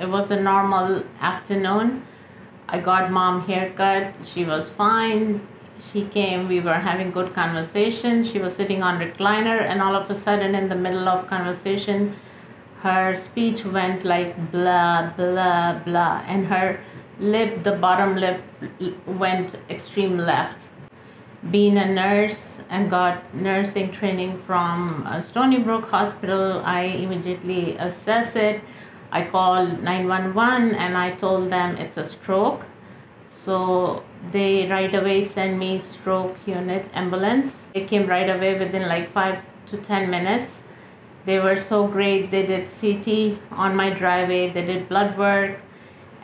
It was a normal afternoon. I got mom haircut. She was fine. She came. We were having good conversation. She was sitting on recliner, and all of a sudden, in the middle of conversation, her speech went like blah blah blah, and her lip, the bottom lip, went extreme left. Being a nurse and got nursing training from uh, Stony Brook Hospital, I immediately assess it. I called 911 and I told them it's a stroke. So they right away sent me stroke unit ambulance. They came right away within like five to 10 minutes. They were so great. They did CT on my driveway. They did blood work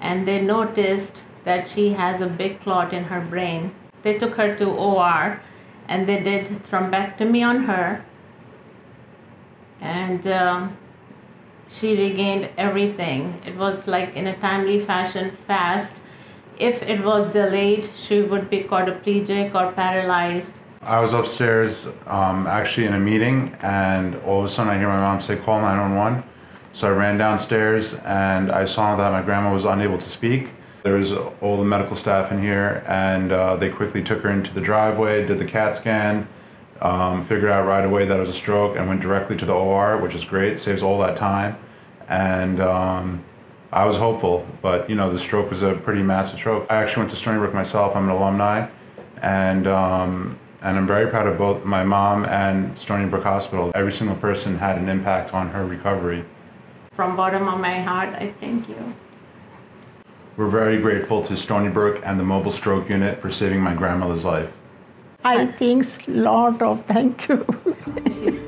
and they noticed that she has a big clot in her brain. They took her to OR and they did thrombectomy on her and um, she regained everything. It was like in a timely fashion, fast. If it was delayed, she would be quadriplegic or paralyzed. I was upstairs um, actually in a meeting, and all of a sudden I hear my mom say, Call 911. So I ran downstairs and I saw that my grandma was unable to speak. There was all the medical staff in here, and uh, they quickly took her into the driveway, did the CAT scan, um, figured out right away that it was a stroke, and went directly to the OR, which is great, saves all that time. And um, I was hopeful, but you know, the stroke was a pretty massive stroke. I actually went to Stony Brook myself, I'm an alumni, and, um, and I'm very proud of both my mom and Stony Brook Hospital. Every single person had an impact on her recovery. From bottom of my heart, I thank you. We're very grateful to Stony Brook and the Mobile Stroke Unit for saving my grandmother's life. I think lot of thank you.